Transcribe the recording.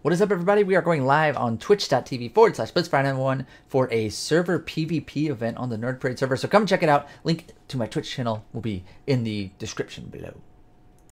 What is up, everybody? We are going live on twitch.tv forward slash blitzfire91 for a server PvP event on the Nerd Parade server. So come check it out. Link to my Twitch channel will be in the description below.